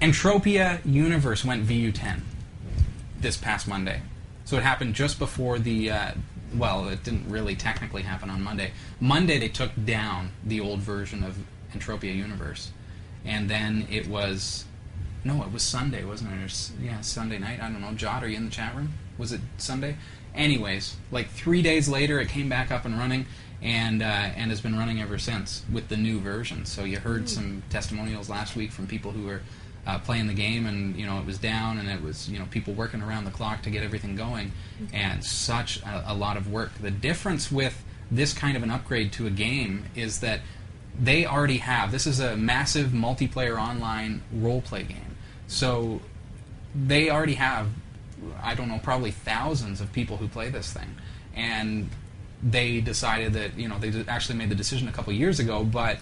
Entropia Universe went VU10 this past Monday. So it happened just before the. Uh, well, it didn't really technically happen on Monday. Monday they took down the old version of Entropia Universe, and then it was. No, it was Sunday, wasn't it? Was, yeah, Sunday night. I don't know. Jot, are you in the chat room? Was it Sunday? Anyways, like three days later, it came back up and running, and uh, and has been running ever since with the new version. So you heard some testimonials last week from people who were uh, playing the game, and you know it was down, and it was you know people working around the clock to get everything going, and such a, a lot of work. The difference with this kind of an upgrade to a game is that they already have this is a massive multiplayer online role play game, so they already have I don't know probably thousands of people who play this thing, and they decided that you know they actually made the decision a couple years ago, but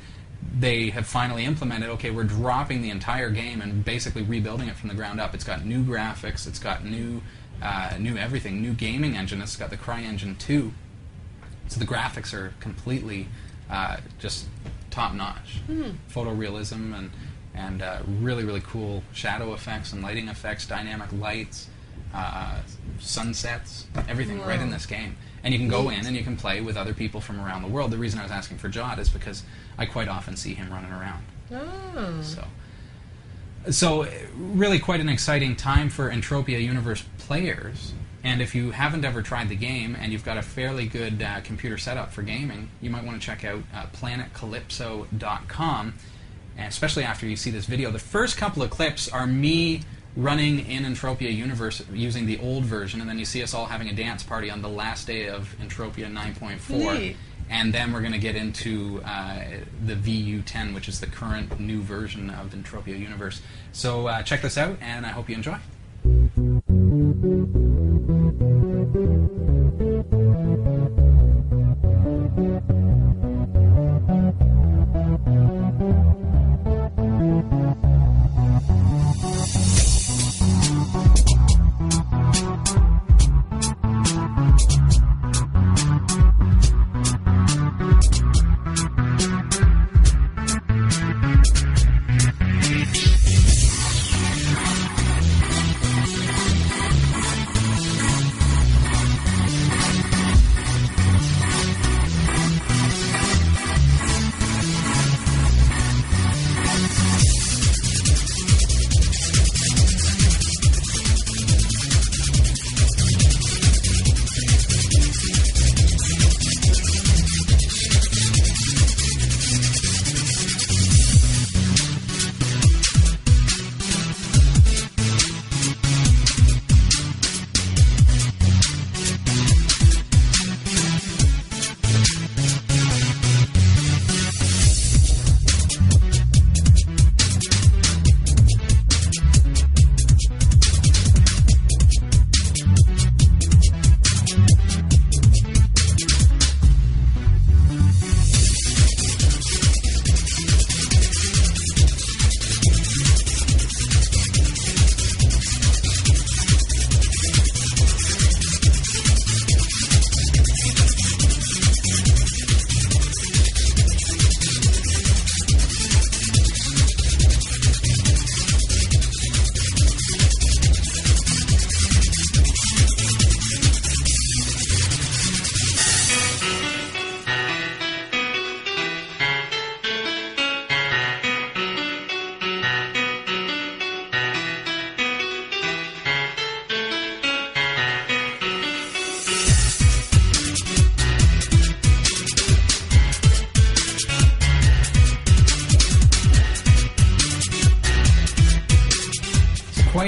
they have finally implemented. Okay, we're dropping the entire game and basically rebuilding it from the ground up. It's got new graphics, it's got new uh, new everything, new gaming engine. It's got the CryEngine two, so the graphics are completely uh, just top notch, photorealism and and uh, really really cool shadow effects and lighting effects, dynamic lights, uh, sunsets, everything right in this game. And you can go in and you can play with other people from around the world. The reason I was asking for Jod is because I quite often see him running around. Oh. So, so uh, really quite an exciting time for Entropia Universe players. And if you haven't ever tried the game and you've got a fairly good uh, computer setup for gaming, you might want to check out uh, planetcalypso.com, and especially after you see this video. The first couple of clips are me running in Entropia Universe using the old version, and then you see us all having a dance party on the last day of Entropia 9.4 Neat. and then we're going to get into uh, the VU10, which is the current new version of Entropia Universe. So uh, check this out, and I hope you enjoy.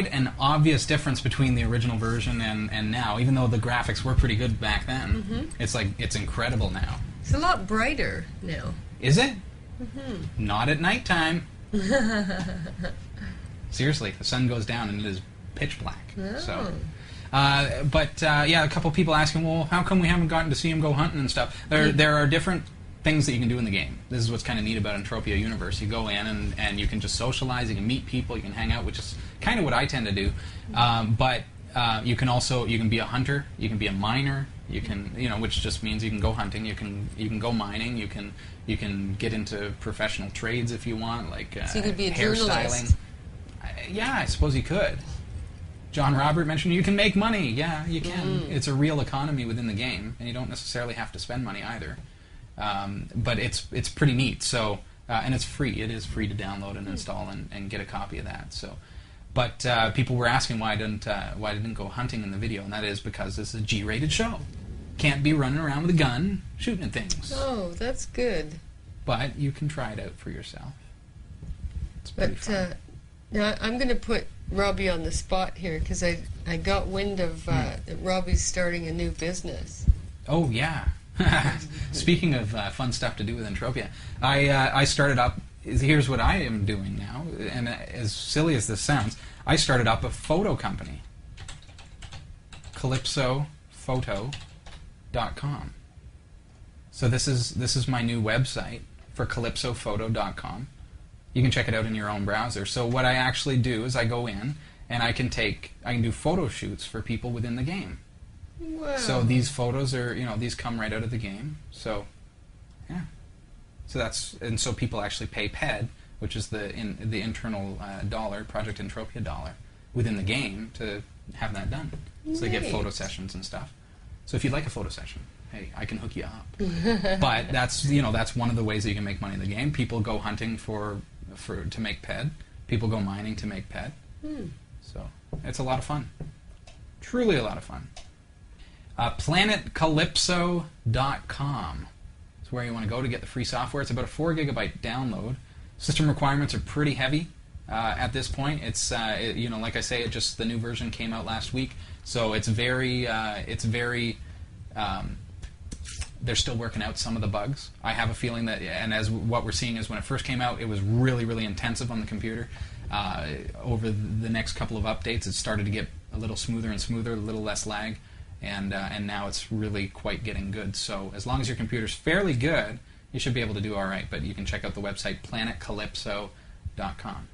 Quite an obvious difference between the original version and, and now, even though the graphics were pretty good back then. It's like, it's incredible now. It's a lot brighter now. Is it? Not at nighttime. Seriously, the sun goes down and it is pitch black. So, uh, but uh, yeah, a couple people asking, well, how come we haven't gotten to see him go hunting and stuff? There, there are different things that you can do in the game. This is what's kind of neat about Entropia Universe. You go in and, and you can just socialize, you can meet people, you can hang out, which is kind of what I tend to do. Um, but uh, you can also you can be a hunter, you can be a miner, you can you know, which just means you can go hunting, you can you can go mining, you can you can get into professional trades if you want, like uh, So you could be a hairstyling. I- yeah, I suppose you could. John Robert mentioned you can make money. Yeah, you can. It's a real economy within the game, and you don't necessarily have to spend money either. Um, but it's it's pretty neat. So uh, and it's free. It is free to download and install and, and get a copy of that. So, but uh, people were asking why I didn't uh, why I didn't go hunting in the video, and that is because this is a G-rated show. Can't be running around with a gun shooting at things. Oh, that's good. But you can try it out for yourself. It's pretty But fun. uh, now I'm going to put Robbie on the spot here because I I got wind of uh, that Robbie's starting a new business. Oh yeah. Speaking of uh, fun stuff to do with Entropia, I uh, I started up. Here's what I am doing now, and uh, as silly as this sounds, I started up a photo company. CalypsoPhoto.com. So this is this is my new website for CalypsoPhoto.com. You can check it out in your own browser. So what I actually do is I go in and I can take I can do photo shoots for people within the game. Wow. So these photos are, you know, these come right out of the game. So, yeah. So that's and so people actually pay PED, which is the in the internal uh, dollar, Project Entropia dollar, within the game to have that done. So they get photo sessions and stuff. So if you'd like a photo session, hey, I can hook you up. but that's you know that's one of the ways that you can make money in the game. People go hunting for for to make PED. People go mining to make PED. Hmm. So it's a lot of fun. Truly a lot of fun. Uh, PlanetCalypso.com is where you want to go to get the free software. It's about a four gigabyte download. System requirements are pretty heavy uh, at this point. It's uh, it- you know like I say, it just the new version came out last week, so it's very uh, it's very um, they're still working out some of the bugs. I have a feeling that, and as what we're seeing is when it first came out, it was really, really intensive on the computer. Uh, over the next couple of updates, it started to get a little smoother and smoother, a little less lag, and uh, and now it's really quite getting good. So as long as your computer's fairly good, you should be able to do all right. But you can check out the website planetcalypso.com.